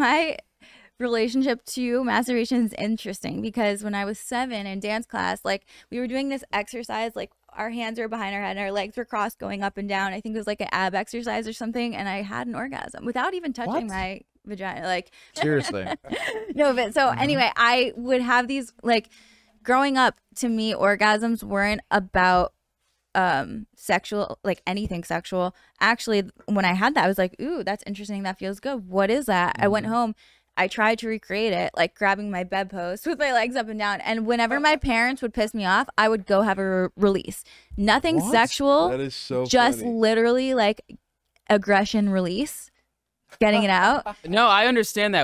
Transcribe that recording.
my relationship to masturbation is interesting because when I was seven in dance class, like we were doing this exercise, like our hands were behind our head and our legs were crossed going up and down. I think it was like an ab exercise or something. And I had an orgasm without even touching What? my vagina. Like, Seriously. no, but so mm-hmm. anyway, I would have these like growing up to me, orgasms weren't about um sexual like anything sexual. Actually when i had that i was like ooh that's interesting. That feels good. What is that? I went home. I tried to recreate it like grabbing my bedpost with my legs up and down. And whenever my parents would piss me off i would go have a re- release. Nothing What? sexual That is so just funny. literally like aggression release getting it out. No, I understand that.